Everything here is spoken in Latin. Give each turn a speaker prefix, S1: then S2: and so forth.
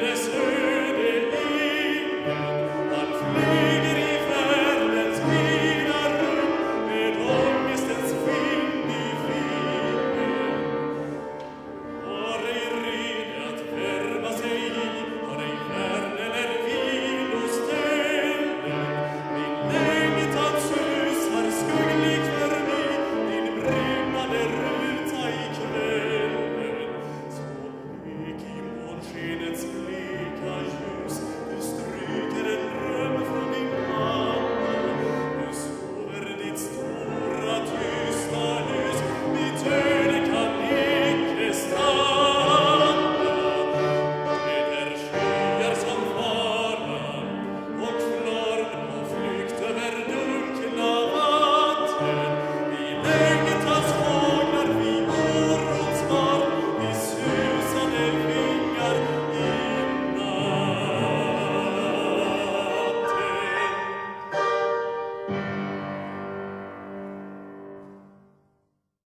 S1: des in its